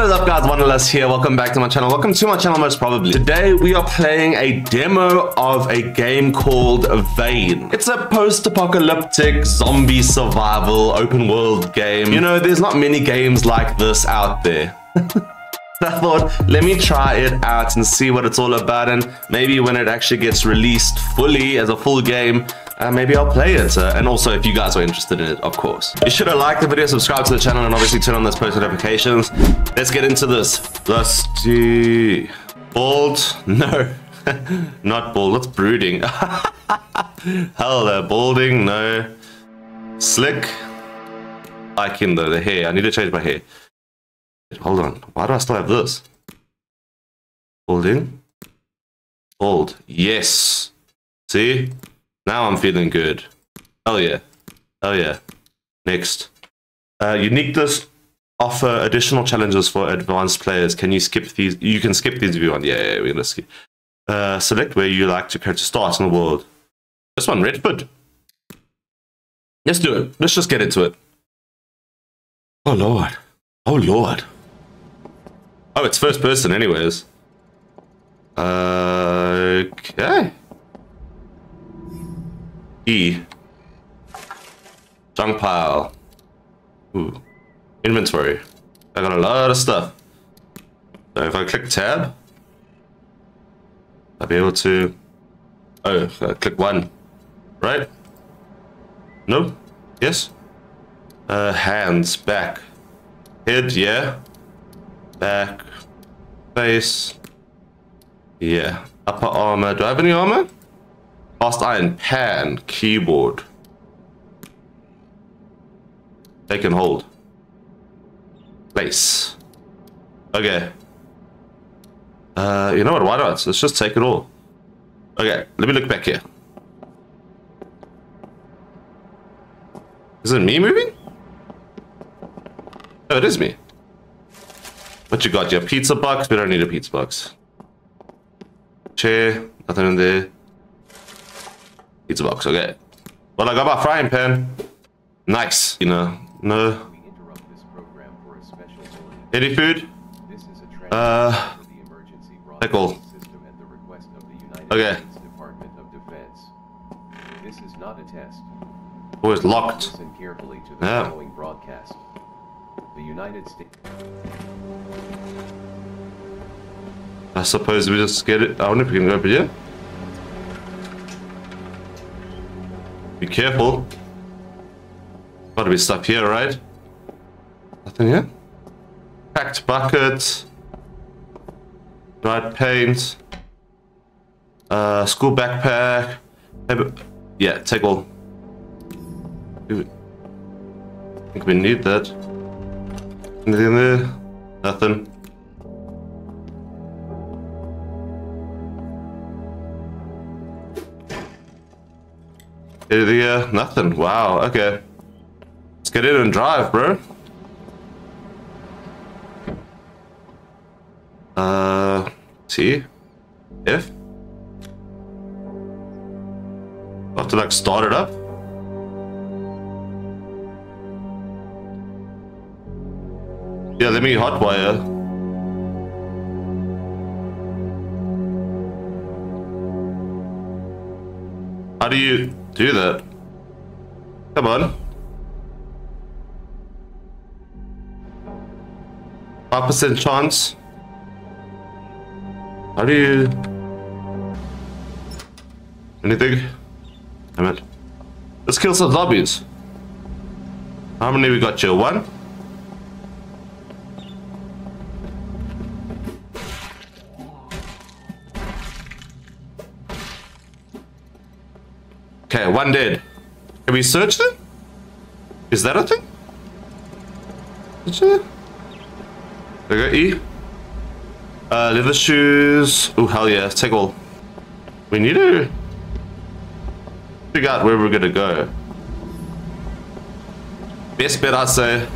What is up guys, Wanderlust here. Welcome back to my channel. Welcome to my channel most probably. Today we are playing a demo of a game called Vein. It's a post-apocalyptic zombie survival open world game. You know, there's not many games like this out there. I thought, let me try it out and see what it's all about. And maybe when it actually gets released fully as a full game, uh, maybe I'll play it. Uh, and also, if you guys are interested in it, of course. You should have liked the video, subscribe to the channel, and obviously turn on those post notifications. Let's get into this. Lusty. Bald? No. Not bald, that's brooding. Hell, they're balding, no. Slick. Liking though, the hair. I need to change my hair. Hold on. Why do I still have this? Balding. Bald. Yes. See? Now I'm feeling good. Oh yeah. Oh yeah. Next. Uh, uniqueness offer additional challenges for advanced players. Can you skip these? You can skip these if you want. Yeah, yeah, we're gonna skip. Uh, select where you like to character start in the world. This one, Redford. Let's do it. Let's just get into it. Oh lord. Oh lord. Oh, it's first person anyways. Uh, okay. E. Junk pile. Ooh. Inventory. I got a lot of stuff. So if I click tab, I'll be able to... Oh, click one. Right? No? Yes? Uh, hands, back. Head, yeah. Back. Face. Yeah. Upper armor. Do I have any armor? Cast iron pan, keyboard. Take and hold. Place. Okay. Uh, you know what? Why not? Let's just take it all. Okay, let me look back here. Is it me moving? Oh, it is me. What you got? Your pizza box? We don't need a pizza box. Chair. Nothing in there. Pizza box, okay. Well, I got my frying pan. Nice. You know, no. Any food? Uh, pickle. Okay. This is not a test. Oh, it's locked. Listen carefully to the yeah. following broadcast. The United States. I suppose we just get it. I wonder if we can go over here. Be careful. Gotta be stuff here, right? Nothing here? Packed bucket. Dried paint. Uh, school backpack. Yeah, take all. I think we need that. Anything there? Nothing. Yeah, nothing. Wow, okay. Let's get in and drive, bro. Uh, T? If? have to like start it up? Yeah, let me hotwire. How do you do that. Come on. Five percent chance. How do you? Anything? Damn it. Let's kill some zombies. How many we got here? One? Okay, one dead. Can we search them? Is that a thing? There go E. Uh, leather shoes. Oh, hell yeah. Take all. We need to figure out where we're gonna go. Best bet, I'd say.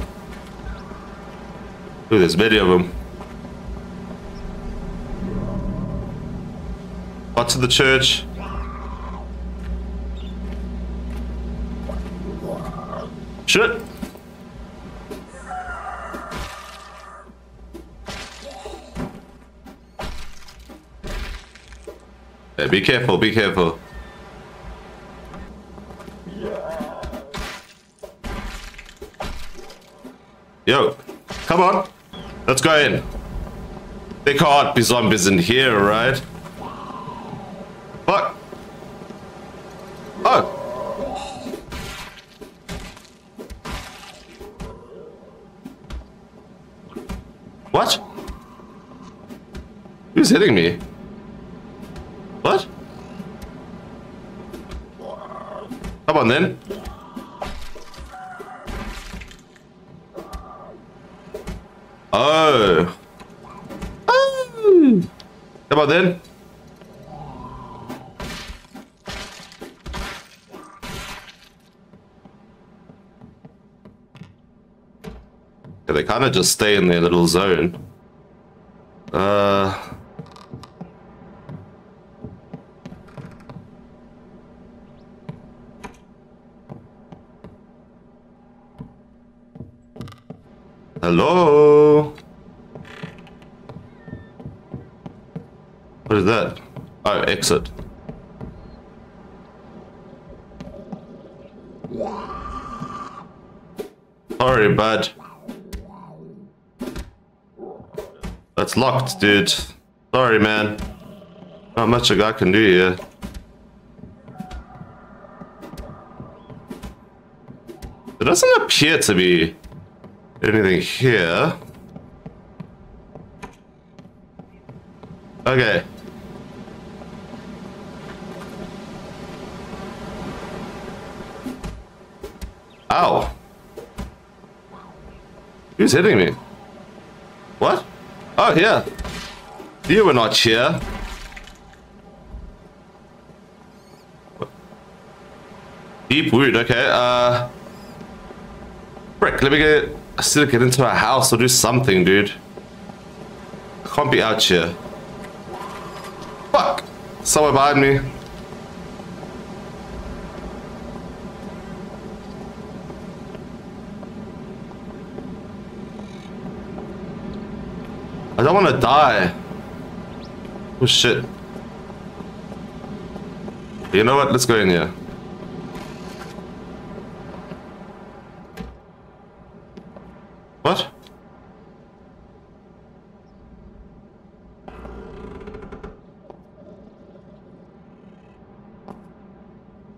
Ooh, there's many of them. What to the church? Shit. Yeah, be careful, be careful. Yo, come on. Let's go in. They can't be zombies in here, right? What? Who's hitting me? What? Come on then. Oh. Oh. Come on then. Kind of just stay in their little zone. Uh... Hello? What is that? Oh, exit. Sorry, bud. That's locked, dude. Sorry, man. Not much a guy can do here. There doesn't appear to be anything here. Okay. Ow. Who's hitting me? Oh, yeah. You were not here. Deep wound, okay. Uh, frick, let me get, still get into a house or do something, dude. I can't be out here. Fuck! Someone behind me. I don't want to die. Oh shit. You know what? Let's go in here. What?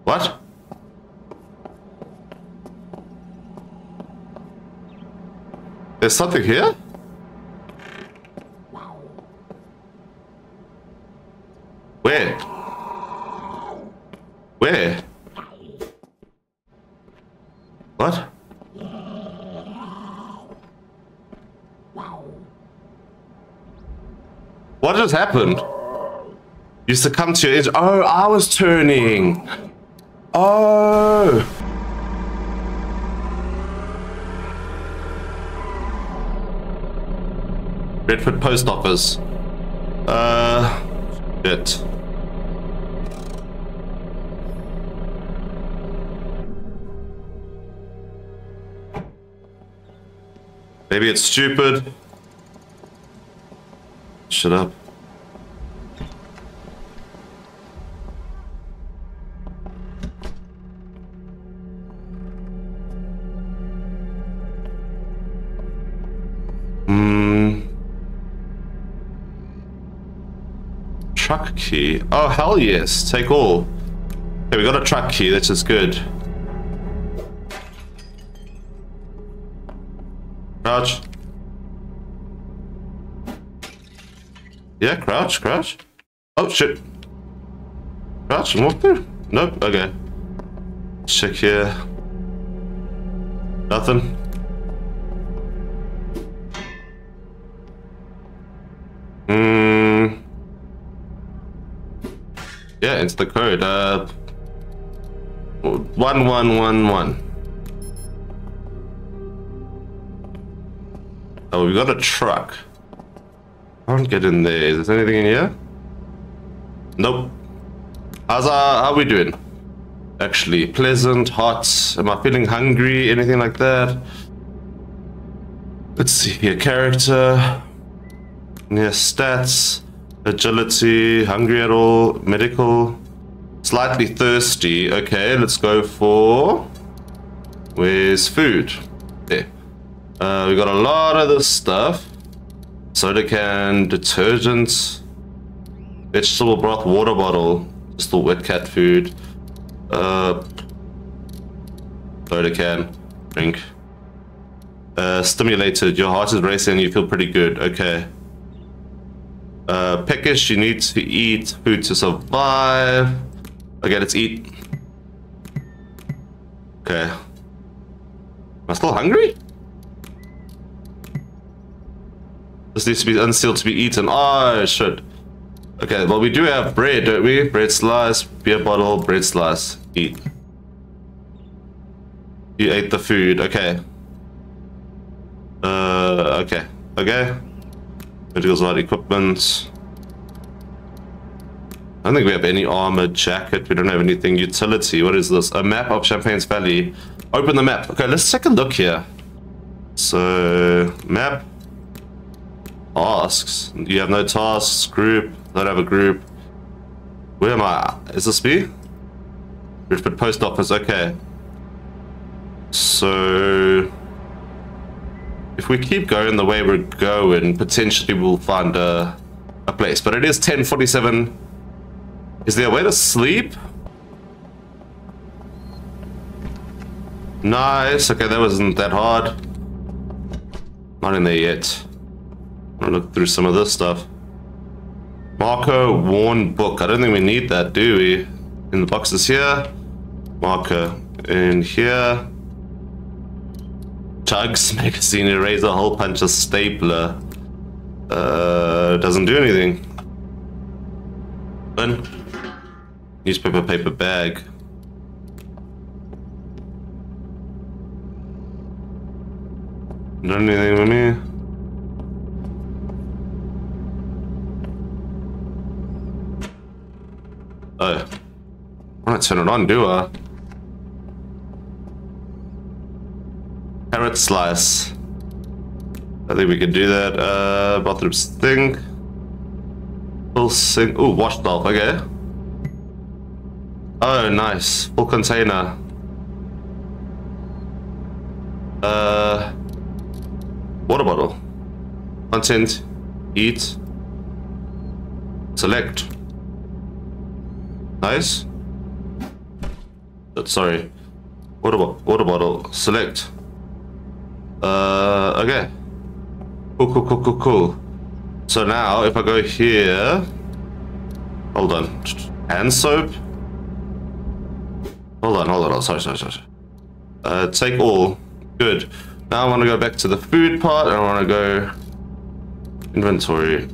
What? There's something here? Where? Where? What? What just happened? You succumbed to your injury. Oh, I was turning. Oh. Redford Post Office. Uh, shit. Maybe it's stupid. Shut up. Hmm. Truck key. Oh, hell yes. Take all. Okay, we got a truck key. This is good. Crouch. Yeah, crouch, crouch. Oh, shit. Crouch and walk through? Nope, okay. Check here. Nothing. Hmm. Yeah, it's the code. Uh, one one one one. Oh, we got a truck. I don't get in there. Is there anything in here? Nope. How's our, how we doing? Actually, pleasant, hot. Am I feeling hungry? Anything like that? Let's see here. Character. Yeah, stats. Agility, hungry at all, medical, slightly thirsty. Okay, let's go for... Where's food? There. Uh, we got a lot of this stuff. Soda can, detergents, vegetable broth, water bottle, just the wet cat food. Uh, soda can, drink. Uh, stimulated, your heart is racing and you feel pretty good. Okay. Uh, peckish, you need to eat food to survive. Okay, let's eat. Okay. Am I still hungry? This needs to be unsealed to be eaten. Oh, shit. Okay, well, we do have bread, don't we? Bread slice, beer bottle, bread slice. Eat. You ate the food. Okay. Uh, okay. Okay. Medical light equipment. I don't think we have any armor jacket. We don't have anything. Utility. What is this? A map of Champagne's Valley. Open the map. Okay, let's take a look here. So, map. Tasks. You have no tasks. Group. Don't have a group. Where am I? Is this me? Bridgeford Post Office. Okay. So... If we keep going the way we're going, potentially we'll find a, a place. But it is 1047. Is there a way to sleep? Nice. Okay, that wasn't that hard. Not in there yet. Look through some of this stuff. Marco worn book. I don't think we need that, do we? In the boxes here. Marker in here. Chugs magazine eraser hole puncher stapler. Uh, doesn't do anything. Then newspaper paper bag. Done anything with me? Oh. I don't turn it on, do I? Carrot slice. I think we can do that. Uh, bathroom sink. Full sink. Ooh, washcloth. Okay. Oh, nice. Full container. Uh, water bottle. Content. Eat. Select. Nice. Uh, sorry. Water, bo water bottle. Select. Uh, okay. Cool, cool, cool, cool, cool. So now, if I go here... Hold on. Hand soap? Hold on, hold on. Sorry, sorry, sorry. Uh, take all. Good. Now I want to go back to the food part, I want to go... Inventory.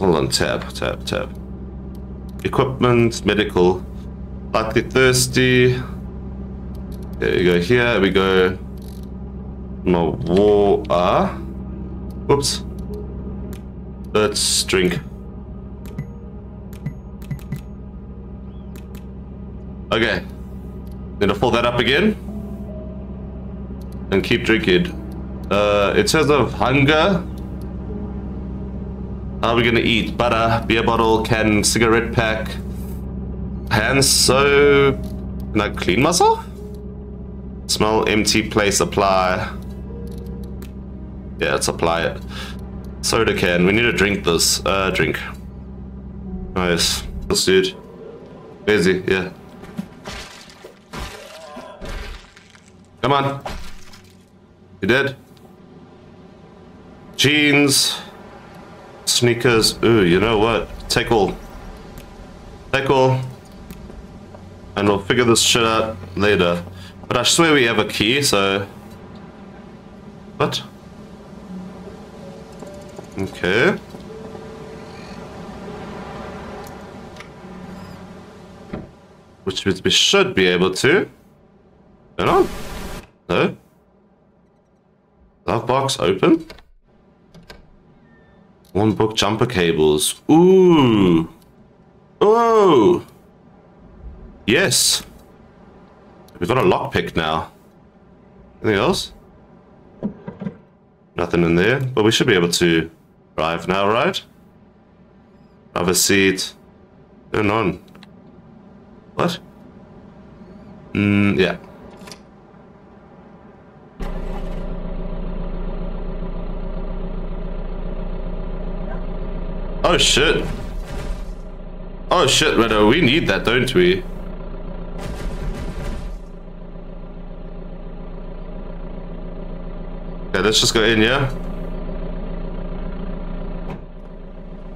Hold on, tab, tab, tab. Equipment, medical. Slightly thirsty. There we go here, we go no water. Whoops. Let's drink. Okay. Gonna fill that up again. And keep drinking. Uh, it says of hunger. Are we gonna eat? Butter, beer bottle, can, cigarette pack, hand soap. Can I clean myself? Smell empty place apply. Yeah, let's apply it. Soda can. We need to drink this. Uh, drink. Nice. Dude. Where is he? Yeah. Come on. You dead? Jeans. Sneakers. Ooh, you know what? Take all. Take all. And we'll figure this shit out later. But I swear we have a key, so... What? Okay. Which means we should be able to. Turn on. No. Glove box open. One book jumper cables. Ooh. Oh. Yes. We've got a lockpick now. Anything else? Nothing in there, but we should be able to drive now, right? Have a seat. Turn on. What? Mm, yeah. Oh shit. Oh shit, Redo, we need that, don't we? Okay, let's just go in, yeah?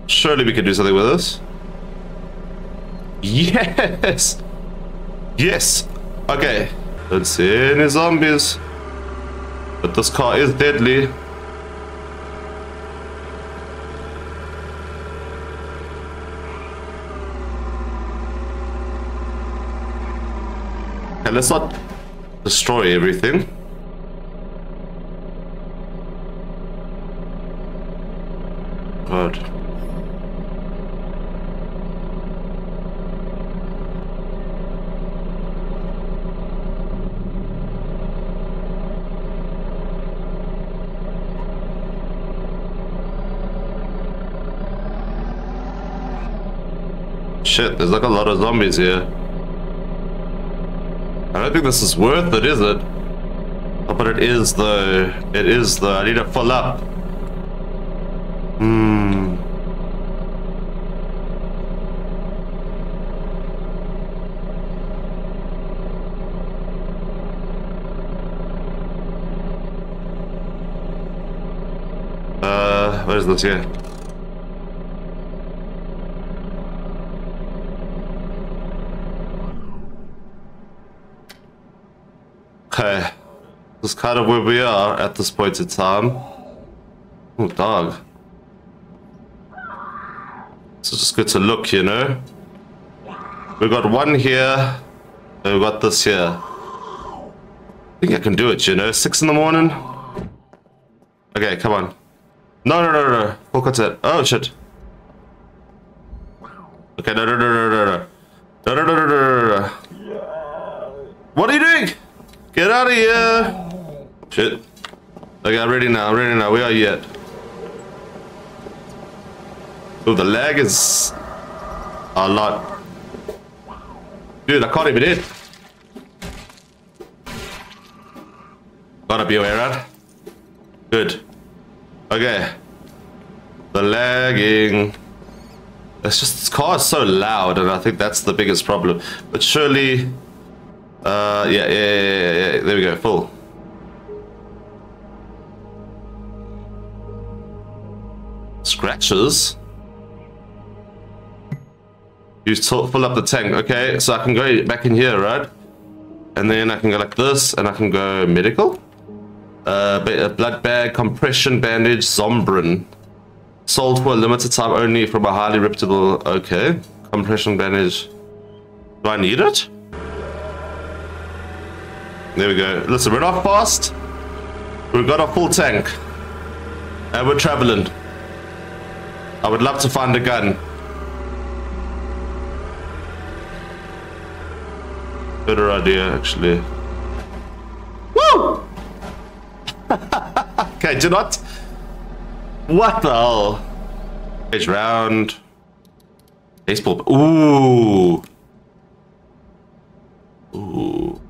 Surely we can do something with this. Yes! Yes! Okay. Don't see any zombies. But this car is deadly. Okay, let's not destroy everything. God. Shit, there's like a lot of zombies here. I don't think this is worth it, is it? Oh, but it is though. It is though. I need to fill up. Hmm. Uh, where's this here? Okay. That's kind of where we are at this point in time. Oh, dog. So just good to look, you know? We got one here. and We got this here. I think I can do it, you know? Six in the morning? Okay, come on. No, no, no, no. Full content. Oh, shit. Okay, no, no, no, no, no, no. No, no, no, no, no, no, no. What are you doing? Get out of here! Shit. Okay, I'm ready now, I'm ready now. Where are you at? Oh, the lag is a lot. Dude, I can't even hit. Gotta be aware of. Good. Okay. The lagging. It's just this car is so loud, and I think that's the biggest problem. But surely, uh, yeah, yeah, yeah, yeah, yeah. There we go, full. Scratches. You fill up the tank. Okay, so I can go back in here, right? And then I can go like this, and I can go medical. Uh, blood bag, compression bandage, Zombrin. Sold for a limited time only from a highly reputable... Okay. Compression bandage. Do I need it? There we go. Listen, we're not fast. We've got a full tank. And we're traveling. I would love to find a gun. Better idea, actually. Woo! okay, do not... What the hell? Page round. Baseball. Ooh. Ooh.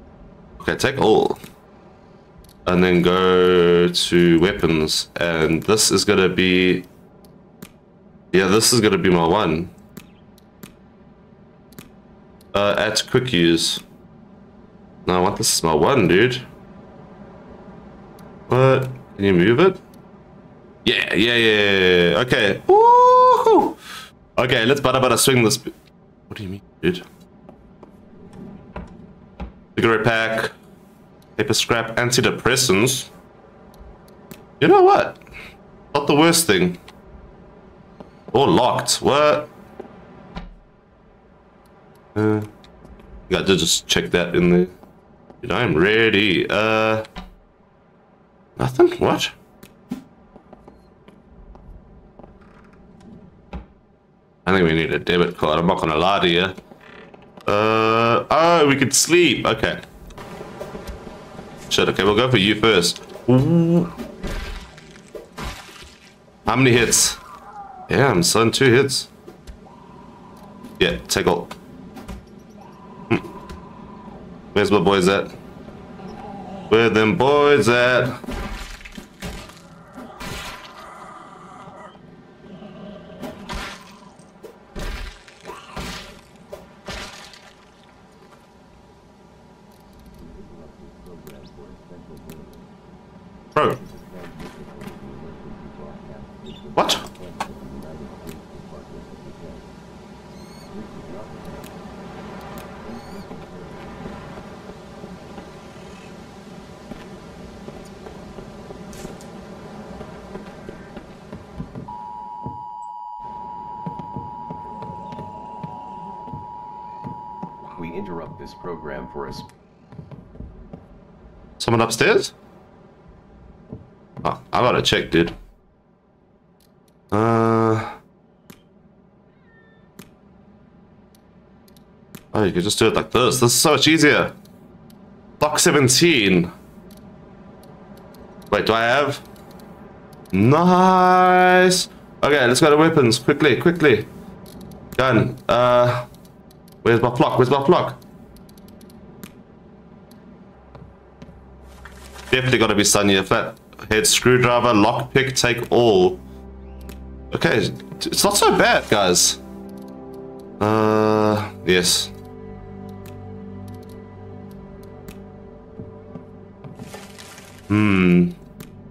Okay, take all. And then go to weapons. And this is gonna be... Yeah, this is gonna be my one. Uh, add quick use. No, I want this is my one, dude. What? Can you move it? Yeah, yeah, yeah, yeah. Okay. Woohoo! Okay, let's bada bada swing this. What do you mean, dude? Cigarette pack, paper scrap, antidepressants. You know what? Not the worst thing. Or locked. What? Uh, got to just check that in there. Dude, I'm ready. Uh, nothing. What? I think we need a debit card. I'm not gonna lie to you. Uh, oh, we could sleep. Okay. Shit, okay, we'll go for you first. Ooh. How many hits? Yeah, I'm son, two hits. Yeah, take all. Hmm. Where's my boys at? Where them boys at? Interrupt this program for us. Someone upstairs? Oh, I gotta check, dude. Uh. Oh, you could just do it like this. This is so much easier. Lock 17. Wait, do I have? Nice. Okay, let's go to weapons. Quickly, quickly. Gun. Uh. Where's my block? Where's my block? Definitely got to be Sonya. Flat head screwdriver, lockpick, take all. Okay, it's not so bad, guys. Uh, yes. Hmm.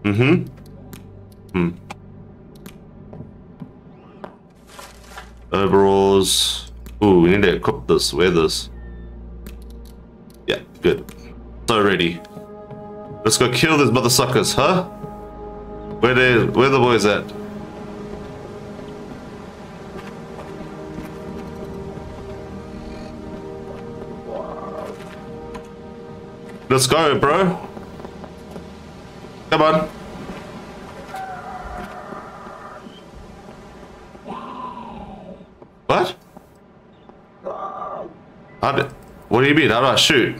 Mm-hmm. Hmm. Overalls. Ooh, we need to equip this. Wear this. Yeah, good. So ready. Let's go kill these mother suckers, huh? Where they where the boys at? Let's go, bro. Come on. What do you mean? How do I shoot?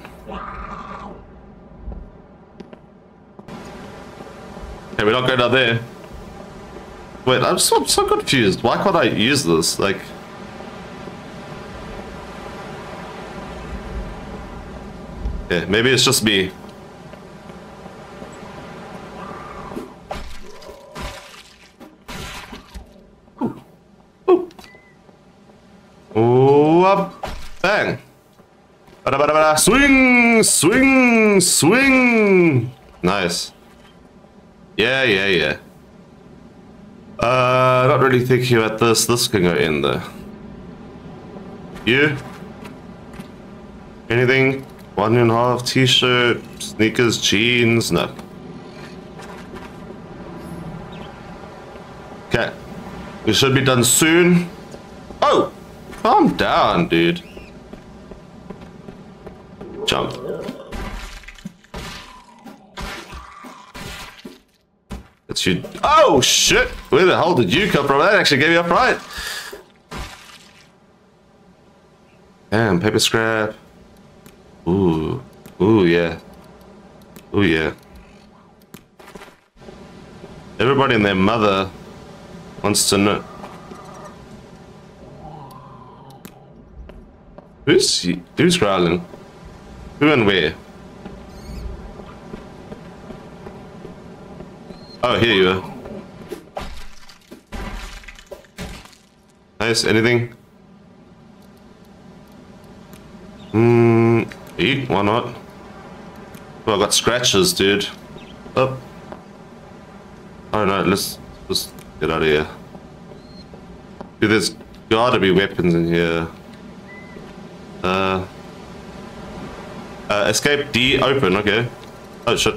Okay, we're not going down there. Wait, I'm so, I'm so confused. Why can't I use this? Like... Yeah, maybe it's just me. Ooh. Ooh. Ooh, up. Bang. Swing, swing, swing. Nice. Yeah, yeah, yeah. Uh, not really thinking about this. This can go in there. You? Anything? One and a half t-shirt, sneakers, jeans, no. Okay. We should be done soon. Oh! Calm down, dude. Jump. That's you. Oh, shit! Where the hell did you come from? That actually gave me a fright. Damn, paper scrap. Ooh. Ooh, yeah. Ooh, yeah. Everybody and their mother wants to know. Who's who's growling? Who and where? Oh, here you are. Nice. Anything? Hmm. Eat? Why not? Oh, I got scratches, dude. Up. Oh no, let's just get out of here. Dude, there's gotta be weapons in here. Uh. Uh, escape D open, okay. Oh shit.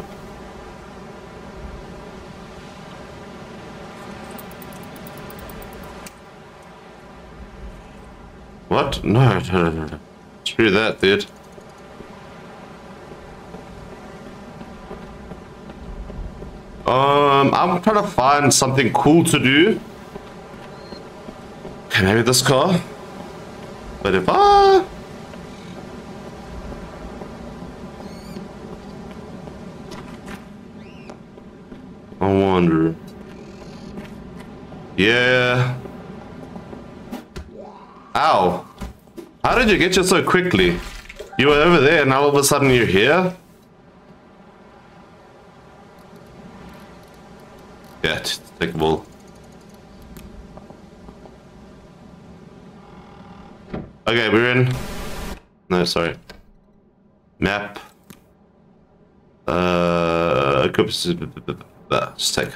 What? No, no, no, no. Screw that, dude. Um, I'm trying to find something cool to do. Okay, maybe this car. But if I wonder. Yeah. Ow. How did you get here so quickly? You were over there and now all of a sudden you're here? Yeah, take a ball. Okay, we're in. No, sorry. Map. Uh, just take.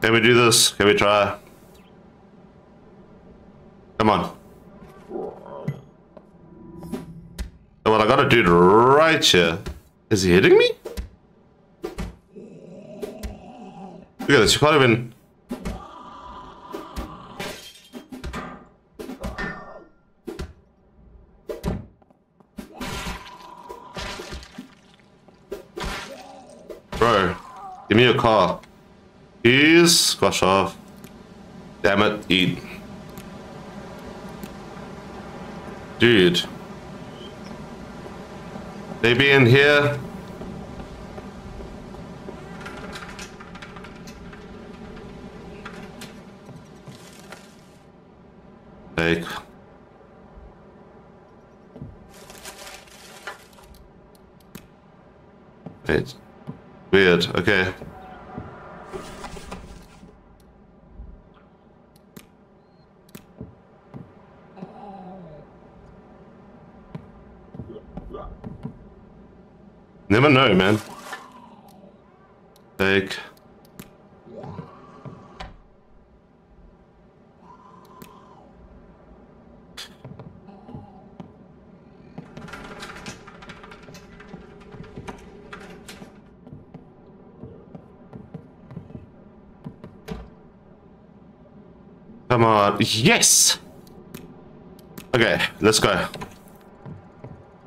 Can we do this? Can we try? Come on. Oh, well, I gotta do it right here. Is he hitting me? Look at this, you can't even... Bro, give me a car. Please, squash off. Damn it, eat. Dude. They be in here? Like... Wait. Weird, okay. Never know, man. Like... Come on. Yes! Okay, let's go.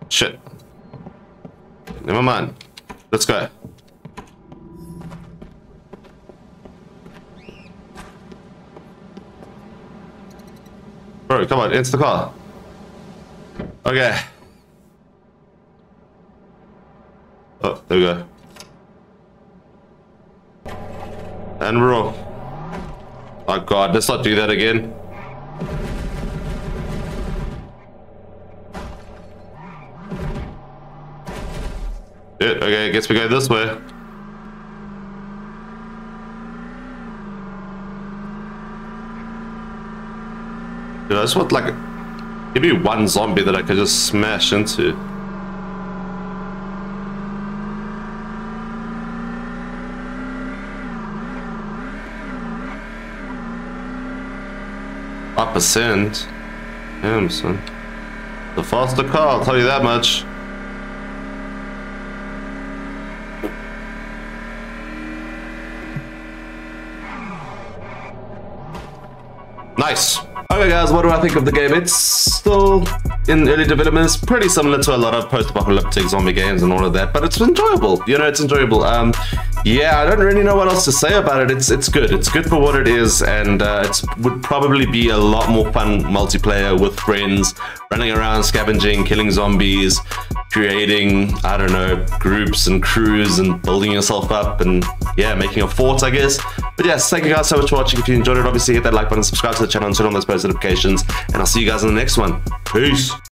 Shit. Never mind. Let's go. Bro, come on, into the car. Okay. Oh, there we go. And we're off. Oh god, let's not do that again. Yeah, okay, I guess we go this way. Dude, I just want like give me one zombie that I could just smash into. Five percent. Damn son. The faster car, I'll tell you that much. Nice. Okay guys, what do I think of the game? It's still in early development. It's pretty similar to a lot of post-apocalyptic zombie games and all of that, but it's enjoyable. You know, it's enjoyable. Um, yeah, I don't really know what else to say about it. It's it's good. It's good for what it is, and uh, it would probably be a lot more fun multiplayer with friends, running around, scavenging, killing zombies, creating, I don't know, groups and crews and building yourself up and yeah, making a fort, I guess. But yes, thank you guys so much for watching. If you enjoyed it, obviously hit that like button, subscribe to the channel, and turn on those post notifications, and I'll see you guys in the next one. Peace.